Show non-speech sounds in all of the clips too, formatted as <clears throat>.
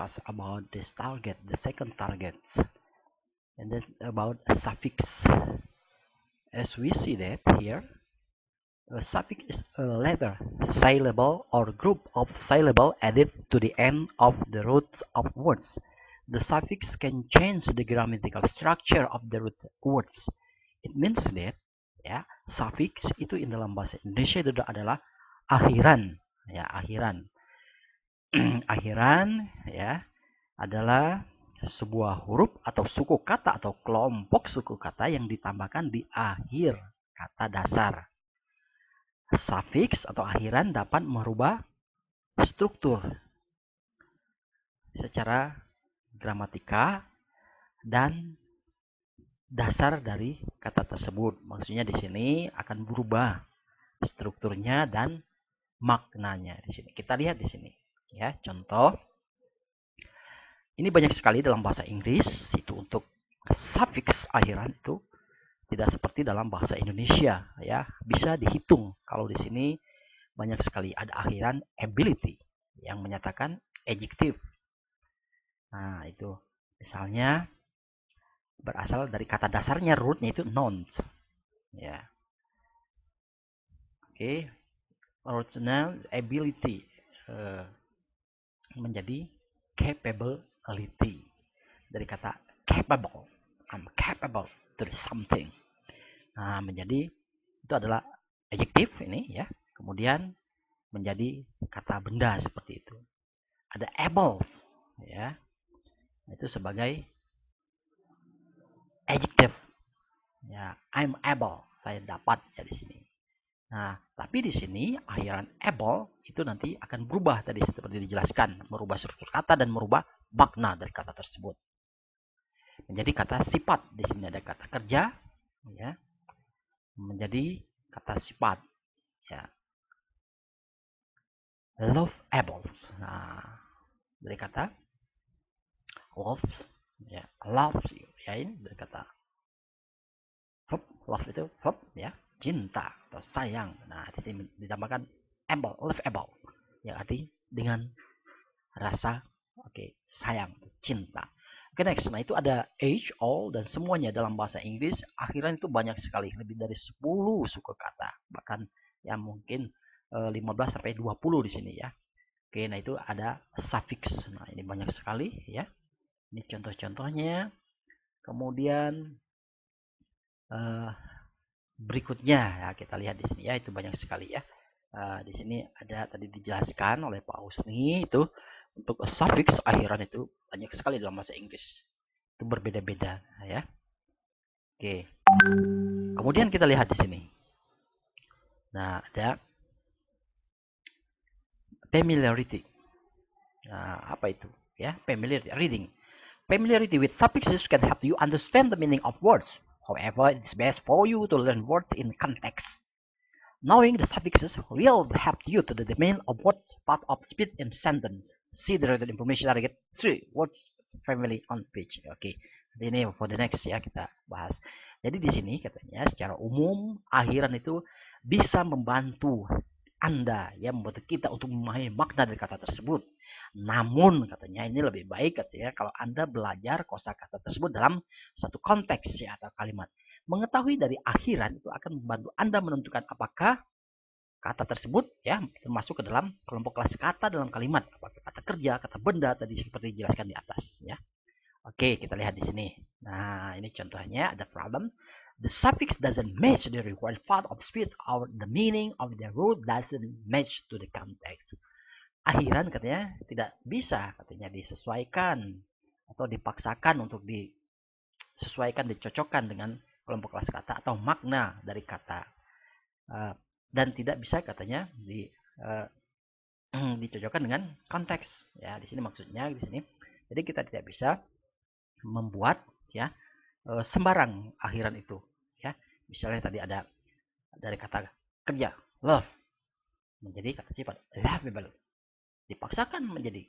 discuss about this target the second targets and then about a suffix. As we see that here a suffix is a letter syllable or group of syllable added to the end of the roots of words. The suffix can change the grammatical structure of the root words. It means that ya suffix itu in dalam bahasa Indonesia itu adalah akhiran. Ya akhiran <clears throat> akhiran ya adalah sebuah huruf atau suku kata atau kelompok suku kata yang ditambahkan di akhir kata dasar. Suffix atau akhiran dapat merubah struktur secara gramatika dan dasar dari kata tersebut. Maksudnya di sini akan berubah strukturnya dan maknanya di sini. Kita lihat di sini ya, contoh ini banyak sekali dalam bahasa Inggris itu untuk suffix akhiran itu tidak seperti dalam bahasa Indonesia ya. Bisa dihitung kalau di sini banyak sekali ada akhiran ability yang menyatakan adjective. Nah, itu misalnya berasal dari kata dasarnya rootnya itu nouns ya. Oke. Original ability uh, menjadi capable ability dari kata capable I'm capable to do something. Nah menjadi itu adalah adjektif ini ya. Kemudian menjadi kata benda seperti itu. Ada able ya. Itu sebagai adjective. Ya I'm able saya dapat ya di sini. Nah, tapi di sini akhiran able itu nanti akan berubah tadi seperti dijelaskan, merubah struktur kata dan merubah makna dari kata tersebut. Menjadi kata sifat. Di sini ada kata kerja, ya. Menjadi kata sifat, ya. Love apples. Nah, dari kata love, ya, love, ya ini dari kata love, love itu love, ya, cinta atau sayang. Nah, di sini ditambahkan able, love able, yang arti dengan rasa oke okay, sayang, cinta. Oke okay, next, nah itu ada age, all dan semuanya dalam bahasa Inggris akhirnya itu banyak sekali, lebih dari 10 suku kata, bahkan ya mungkin eh, 15 sampai 20 di sini ya. Oke, nah itu ada suffix. Nah, ini banyak sekali ya. Ini contoh-contohnya. Kemudian uh, berikutnya ya kita lihat di sini ya itu banyak sekali ya. Uh, di sini ada tadi dijelaskan oleh Pak Usni itu untuk suffix akhiran itu banyak sekali dalam bahasa Inggris. Itu berbeda-beda ya. Oke. Kemudian kita lihat di sini. Nah, ada familiarity. Nah, apa itu? Ya, familiarity reading. Familiarity with suffixes can help you understand the meaning of words. However, it's best for you to learn words in context. Knowing the suffixes will help you to determine of what's part of speech in sentence. See the related information target 3 words family on page. Oke, okay. ini for the next ya kita bahas. Jadi di sini katanya secara umum akhiran itu bisa membantu Anda ya membantu kita untuk memahami makna dari kata tersebut. Namun katanya ini lebih baik katanya kalau Anda belajar kosakata tersebut dalam satu konteks ya atau kalimat. Mengetahui dari akhiran itu akan membantu Anda menentukan apakah kata tersebut ya termasuk ke dalam kelompok kelas kata dalam kalimat apakah kata kerja, kata benda tadi seperti dijelaskan di atas ya. Oke, kita lihat di sini. Nah, ini contohnya ada problem. The suffix doesn't match the required part of speech or the meaning of the root doesn't match to the context akhiran katanya tidak bisa katanya disesuaikan atau dipaksakan untuk disesuaikan dicocokkan dengan kelompok kelas kata atau makna dari kata uh, dan tidak bisa katanya di uh, <clears throat> dicocokkan dengan konteks. Ya di sini maksudnya di sini. Jadi kita tidak bisa membuat ya uh, sembarang akhiran itu. Ya misalnya tadi ada dari kata kerja love menjadi kata sifat lovable. Dipaksakan menjadi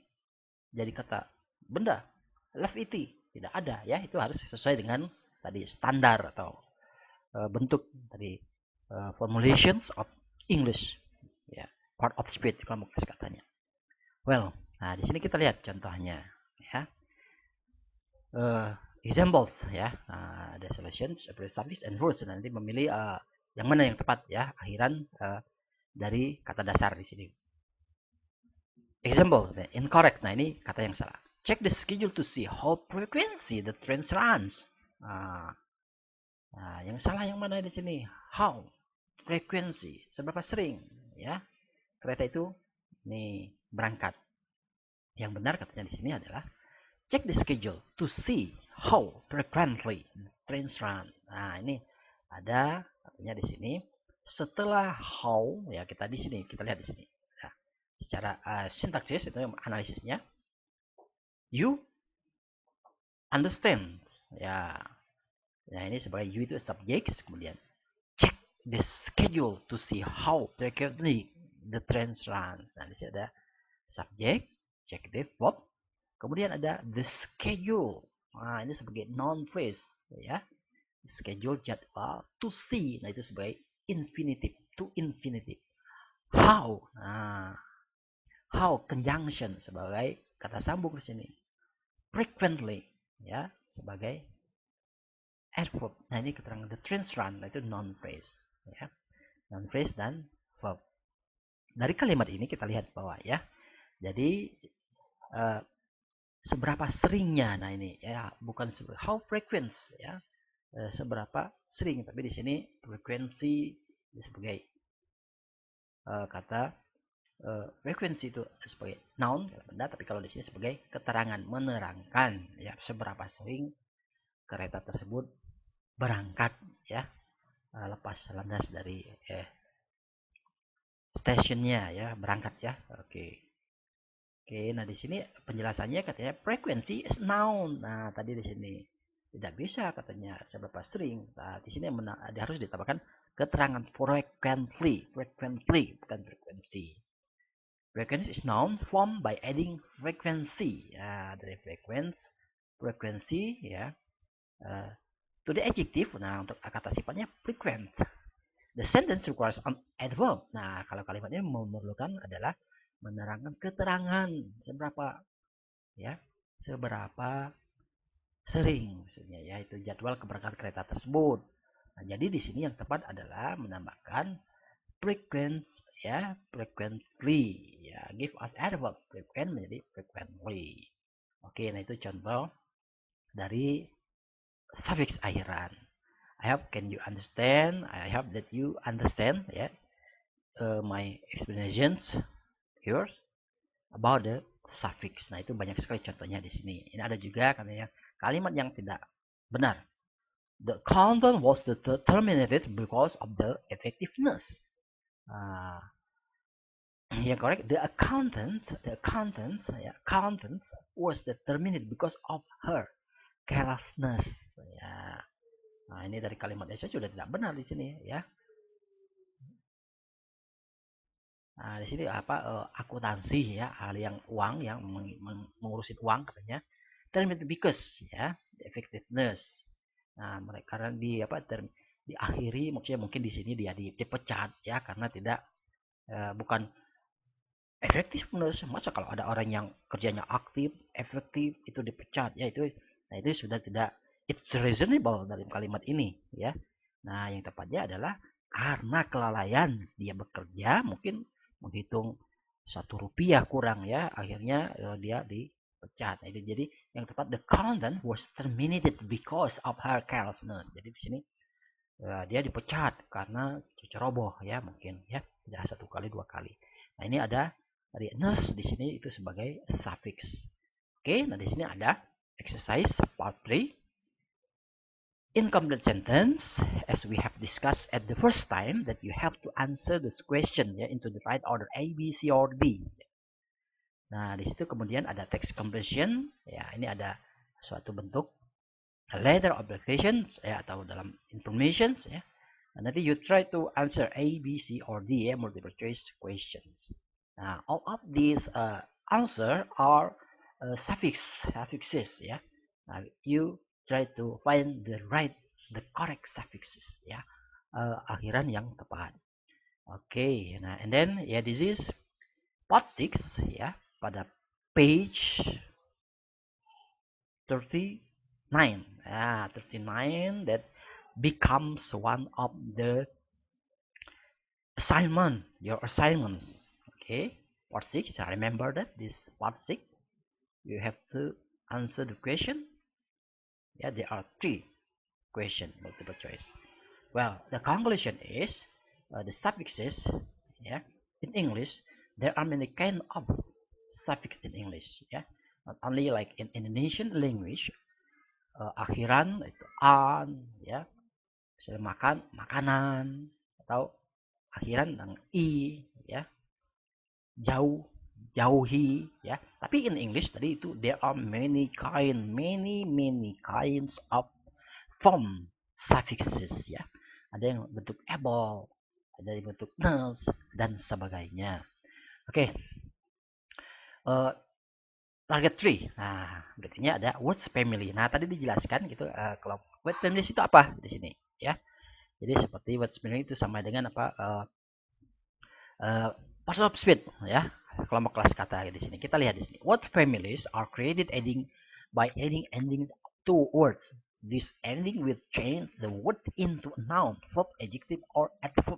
jadi kata benda love it tidak ada ya itu harus sesuai dengan tadi standar atau uh, bentuk tadi uh, formulations of English. Yeah, part of speech kalau katanya. Well nah di sini kita lihat contohnya ya. Uh, examples ya. Nah, ada solutions suffix and verbs nanti memilih uh, yang mana yang tepat ya akhiran uh, dari kata dasar di sini. Example incorrect. Nah ini kata yang salah. Check the schedule to see how frequency the train runs nah, nah yang salah yang mana di sini? How? Frequency. Seberapa sering? Ya. Kereta itu nih berangkat. Yang benar katanya di sini adalah check the schedule to see how frequently trains run. Nah, ini ada artinya di sini. Setelah how ya kita di sini kita lihat di sini. Nah, secara uh, sintaksis itu analisisnya. You understand ya. Nah, ini sebagai you itu subject kemudian check the schedule to see how frequently the trains runs. Nah, di sini ada subject, check the verb, Kemudian ada the schedule. Nah, ini sebagai non phrase ya. Schedule jadwal to see. Nah, itu sebagai infinitive to infinitive. How. Nah, how conjunction sebagai kata sambung di sini. Frequently ya sebagai adverb. Nah, ini keterangan the trans run itu non phrase ya. Non phrase dan verb. Dari kalimat ini kita lihat bahwa ya. Jadi uh, seberapa seringnya nah ini ya bukan how frequent ya eh, seberapa sering tapi di sini frekuensi sebagai uh, kata uh, frekuensi itu sebagai noun benda tapi kalau di sini sebagai keterangan menerangkan ya seberapa sering kereta tersebut berangkat ya uh, lepas landas dari eh, stasiunnya ya berangkat ya oke okay. Oke, nah di sini penjelasannya katanya frekuensi is noun. Nah, tadi di sini tidak bisa katanya seberapa sering. Nah, di sini harus ditambahkan keterangan frequently, frequently bukan frekuensi. Frequency is noun formed by adding frequency. Ya, dari frequency, frekuensi ya. Uh, to the adjective, nah untuk kata sifatnya frequent. The sentence requires an adverb. Nah, kalau kalimatnya memerlukan adalah menerangkan keterangan seberapa ya seberapa sering maksudnya ya itu jadwal keberangkatan kereta tersebut. Nah, jadi di sini yang tepat adalah menambahkan frequent ya frequently ya give us adverb frequent menjadi frequently. Oke, nah itu contoh dari suffix akhiran. I hope can you understand. I hope that you understand ya uh, my explanations yours about the suffix. Nah, itu banyak sekali contohnya di sini. Ini ada juga katanya kalimat yang tidak benar. The content was terminated because of the effectiveness. Uh, yang correct, the accountant, the accountant, ya, accountant was terminated because of her carelessness. Ya. Nah, ini dari kalimat saya sudah tidak benar di sini, ya. Nah, di sini apa uh, akuntansi ya, hal yang uang yang meng, meng, mengurusin uang katanya. Dan because ya, effectiveness. Nah, mereka karena di apa term, diakhiri maksudnya mungkin di sini dia dipecat ya karena tidak uh, bukan effectiveness. Masa kalau ada orang yang kerjanya aktif, efektif itu dipecat ya itu nah itu sudah tidak it's reasonable dalam kalimat ini ya. Nah, yang tepatnya adalah karena kelalaian dia bekerja mungkin menghitung satu rupiah kurang ya akhirnya uh, dia dipecat nah, jadi yang tepat the content was terminated because of her carelessness jadi di sini uh, dia dipecat karena ceroboh ya mungkin ya. Tidak satu kali dua kali. Nah ini ada dari nurse di sini itu sebagai suffix. Oke nah di sini ada exercise part 3 incomplete sentence as we have discussed at the first time that you have to answer this question ya into the right order A, B, C, or D. Nah, di situ kemudian ada text completion. Ya ini ada suatu bentuk letter of applications ya atau dalam informations ya. Nah, nanti you try to answer A, B, C, or D ya multiple choice questions. Nah, all of these uh, answer are uh, suffix suffixes ya. Nah, you try to find the right the correct suffixes ya uh, akhiran yang tepat oke okay, nah and then ya yeah, this is part 6 ya pada page 39 ah 39 that becomes one of the assignment your assignments. Okay part 6 I remember that this part 6 you have to answer the question. Yeah there are three question multiple choice. Well the conclusion is uh, the suffixes yeah in english there are many kind of suffix in english yeah. Not only like in indonesian language uh, akhiran itu an ya. Misalnya makan makanan atau akhiran dengan i ya. Jauh jauhi ya. Tapi in English tadi itu there are many kind many many kinds of form suffixes ya. Ada yang bentuk able ada yang bentuk ness dan sebagainya. Oke. Okay. uh, eh, target tree nah berarti ada words family nah tadi dijelaskan gitu uh, kalau word family itu apa di sini ya jadi seperti words family itu sama dengan apa uh, uh, parts of speech ya kelompok kelas kata di sini. Kita lihat di sini. What families are created adding by adding ending two words. This ending will change the word into a noun, verb, adjective, or adverb.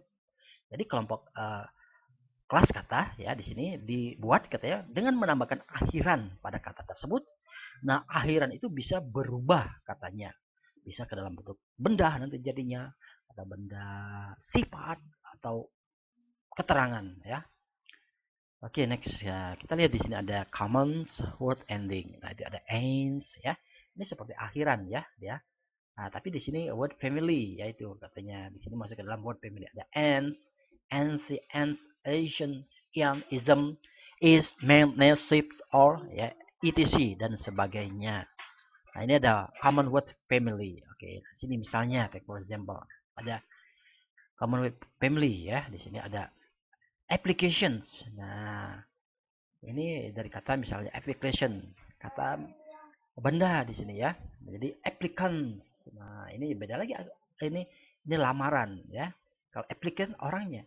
Jadi kelompok uh, kelas kata ya di sini dibuat katanya dengan menambahkan akhiran pada kata tersebut. Nah, akhiran itu bisa berubah katanya. Bisa ke dalam bentuk benda nanti jadinya atau benda sifat atau keterangan ya Oke, okay, next ya. Kita lihat di sini ada commons word ending. Nah, itu ada ends ya. Ini seperti akhiran ya, ya. Nah, tapi di sini word family yaitu katanya di sini masuk ke dalam word family ada ends, ends, ends, Asian, ian, ism, is, ships, or ya etc dan sebagainya. Nah, ini ada common word family. Oke, okay, sini misalnya take for example ada common word family ya. Di sini ada applications. Nah, ini dari kata misalnya application, kata benda di sini ya. Jadi applicants. Nah, ini beda lagi. Ini ini lamaran ya. Kalau applicant orangnya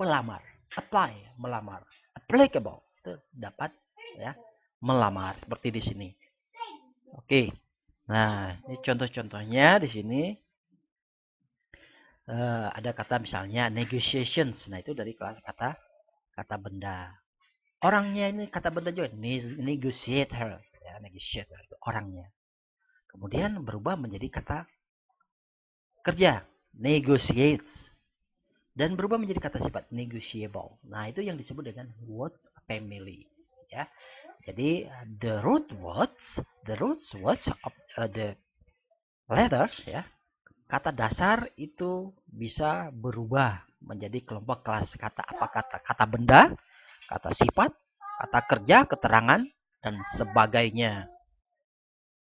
pelamar, apply melamar, applicable itu dapat ya melamar seperti di sini. Oke. Nah, ini contoh-contohnya di sini uh, ada kata misalnya negotiations. Nah, itu dari kelas kata kata benda. Orangnya ini kata benda juga negotiator ya, negotiator itu orangnya. Kemudian berubah menjadi kata kerja, negotiates. Dan berubah menjadi kata sifat negotiable. Nah, itu yang disebut dengan word family, ya. Jadi the root words, the root words of uh, the letters ya, kata dasar itu bisa berubah menjadi kelompok kelas kata apa kata kata benda, kata sifat, kata kerja, keterangan dan sebagainya.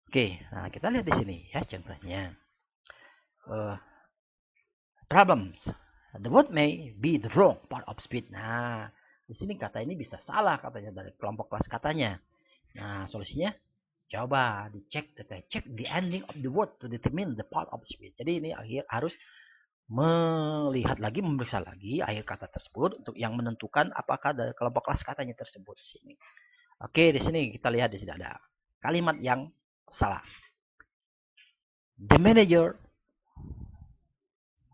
Oke, nah kita lihat di sini ya contohnya. Uh, problems. The word may be the wrong part of speech. Nah, di sini kata ini bisa salah katanya dari kelompok kelas katanya. Nah, solusinya coba dicek cek the ending of the word to determine the part of speech jadi ini akhir harus melihat lagi memeriksa lagi akhir kata tersebut untuk yang menentukan apakah dari kelompok kelas katanya tersebut di sini oke di sini kita lihat di sini ada kalimat yang salah the manager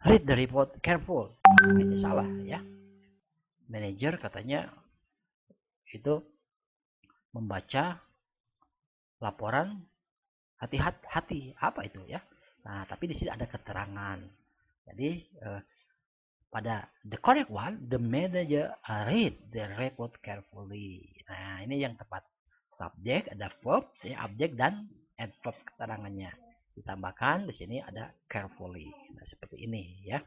read the report careful. Ini salah ya. Manager katanya itu membaca laporan hati-hati apa itu ya. Nah tapi di sini ada keterangan. Jadi eh, pada the correct one the manager read the report carefully. Nah ini yang tepat. Subjek ada verb ya objek dan adverb keterangannya ditambahkan di sini ada carefully. Nah seperti ini ya.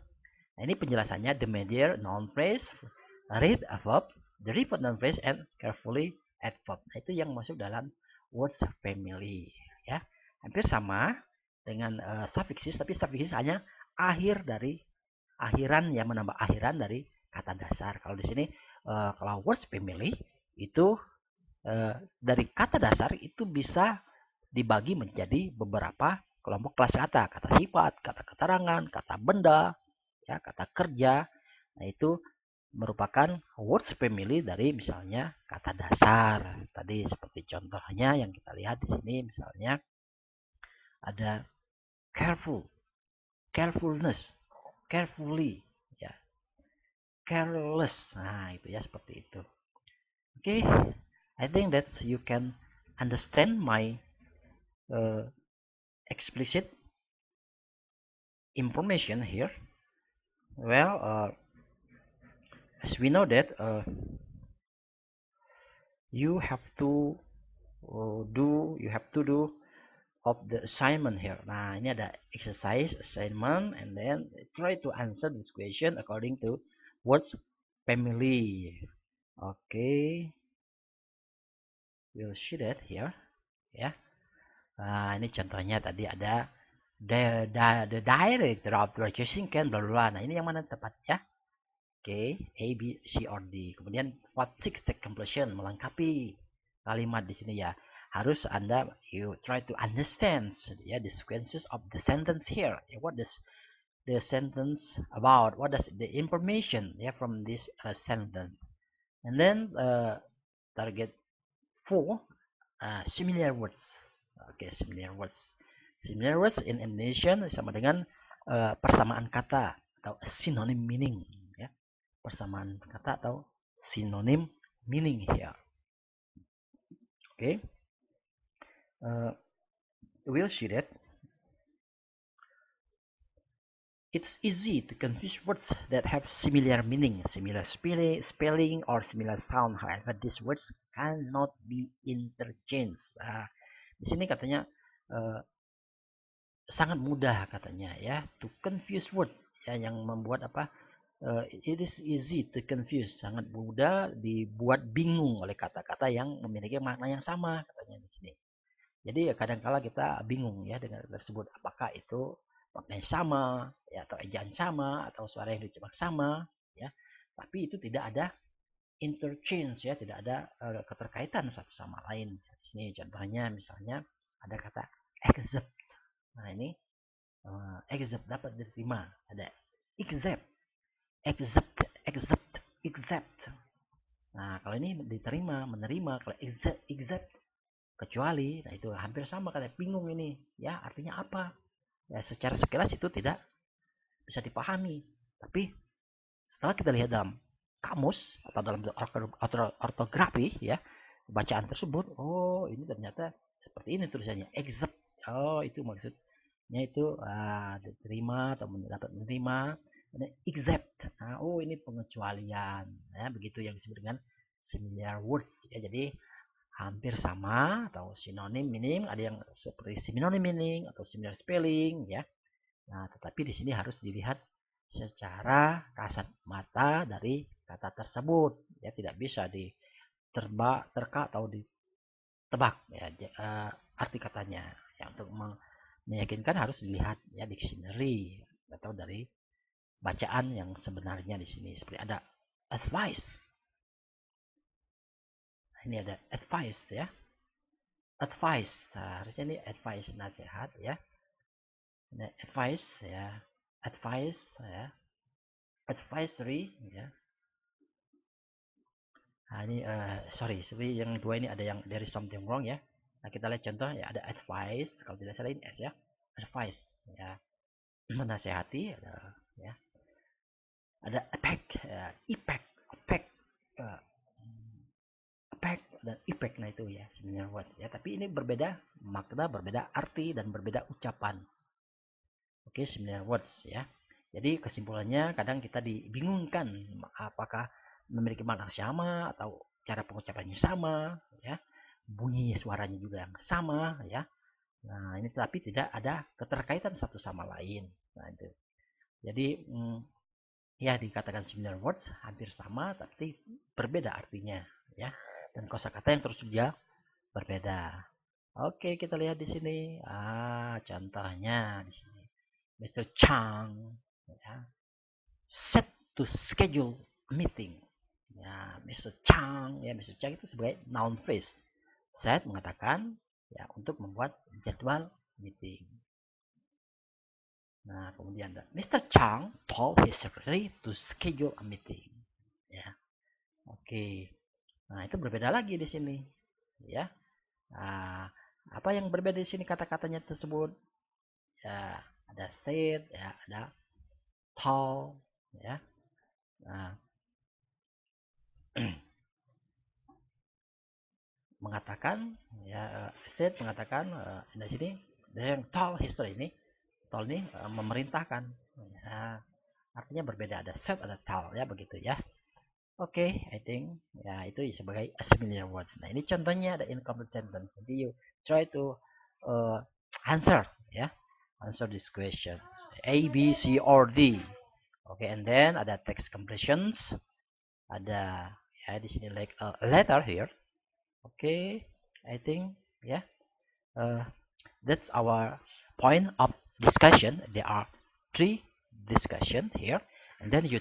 Nah ini penjelasannya. The manager noun phrase read a verb the report noun phrase and carefully adverb. Nah itu yang masuk dalam words family ya. Hampir sama dengan uh, suffixes tapi suffixes hanya akhir dari akhiran yang menambah akhiran dari kata dasar. Kalau di sini uh, kalau words family itu uh, dari kata dasar itu bisa dibagi menjadi beberapa kelompok kelas kata, kata sifat, kata keterangan, kata benda, ya, kata kerja. Nah, itu merupakan words family dari misalnya kata dasar. Tadi seperti contohnya yang kita lihat di sini misalnya ada careful, carefulness, carefully, ya. Careless. Nah, itu ya seperti itu. Oke, okay. I think that you can understand my uh, explicit information here. Well, uh, as we know that uh, you have to uh, do you have to do of the assignment here. Nah ini ada exercise assignment and then try to answer this question according to words family. Okay. We'll see that here. Ya nah ini contohnya tadi ada the, the, the director of purchasing can bla bla nah ini yang mana tepat ya Oke, A, B, C, or D. Kemudian what six take completion melengkapi kalimat di sini ya. Harus Anda you try to understand ya the sequences of the sentence here. What does the sentence about? What does the information ya from this uh, sentence? And then uh, target four uh, similar words. Oke, okay, similar words. Similar words in Indonesian sama dengan uh, persamaan kata atau synonym meaning persamaan kata atau sinonim meaning here. Oke. Okay. Uh, we'll see that. It's easy to confuse words that have similar meaning, similar spelling, or similar sound. However, these words cannot be interchanged. Nah, di sini katanya uh, sangat mudah katanya ya to confuse word ya yang membuat apa uh, it is easy to confuse, sangat mudah dibuat bingung oleh kata-kata yang memiliki makna yang sama katanya di sini. Jadi ya kadangkala kita bingung ya dengan tersebut apakah itu maknanya sama ya atau ejaan sama atau suara yang diucapkan sama ya. Tapi itu tidak ada interchange ya, tidak ada uh, keterkaitan satu sama lain. Sini. Contohnya misalnya ada kata accept. Nah, ini uh, accept dapat diterima, ada accept accept accept accept nah kalau ini diterima menerima kalau accept accept kecuali nah itu hampir sama kata bingung ini. Ya artinya apa? Ya secara sekilas itu tidak bisa dipahami. Tapi setelah kita lihat dalam kamus atau dalam ortografi ya bacaan tersebut oh ini ternyata seperti ini tulisannya accept oh itu maksudnya itu ah, diterima atau mendapat menerima ada except. Nah, oh ini pengecualian. Ya begitu yang disebut dengan similar words. Ya jadi hampir sama atau sinonim meaning ada yang seperti sinonim meaning atau similar spelling ya. Nah tetapi di sini harus dilihat secara kasat mata dari kata tersebut. Ya tidak bisa diterba terka atau ditebak ya uh, arti katanya yang untuk meyakinkan harus dilihat ya dictionary atau dari bacaan yang sebenarnya di sini seperti ada advice. Ini ada advice ya. Advice. Harusnya ini advice nasihat ya. Ini advice ya. Advice ya. Advisory ya. Nah, ini uh, sorry, sorry yang dua ini ada yang is something wrong ya. Nah, kita lihat contoh ya ada advice kalau tidak salah ini S ya. Advice ya. Menasehati ada ya ada effect ya, impact effect uh, effect dan impact nah itu ya sebenarnya words ya tapi ini berbeda makna berbeda arti dan berbeda ucapan oke okay, sebenarnya words ya jadi kesimpulannya kadang kita dibingungkan apakah memiliki makna sama atau cara pengucapannya sama ya. Bunyi suaranya juga yang sama ya. Nah ini tapi tidak ada keterkaitan satu sama lain. Nah itu. Jadi hmm, ya dikatakan similar words hampir sama tapi berbeda artinya ya. Dan kosakata yang terus juga berbeda. Oke kita lihat di sini. Ah contohnya di sini. Mr. Chang ya. Set to schedule meeting ya Mr. Chang ya Mr. Chang itu sebagai noun phrase set mengatakan ya untuk membuat jadwal meeting Nah, kemudian Mr. Chang told his secretary to schedule a meeting. Ya. Oke. Nah, itu berbeda lagi di sini. Ya. Nah, apa yang berbeda di sini kata-katanya tersebut? Ya, ada state, ya, ada tall, ya. Nah, mengatakan ya set mengatakan uh, di sini yang tall history ini tall ini uh, memerintahkan. Ya, artinya berbeda ada set ada tall ya begitu ya. Oke okay, I think ya itu sebagai similar words. Nah ini contohnya ada incomplete sentence. Jadi you try to uh, answer ya answer this questions. A B C or D. Oke okay, and then ada text completions. Ada ya di sini like a letter here okay i think yeah. Uh, that's our point of discussion. There are three discussions here and then you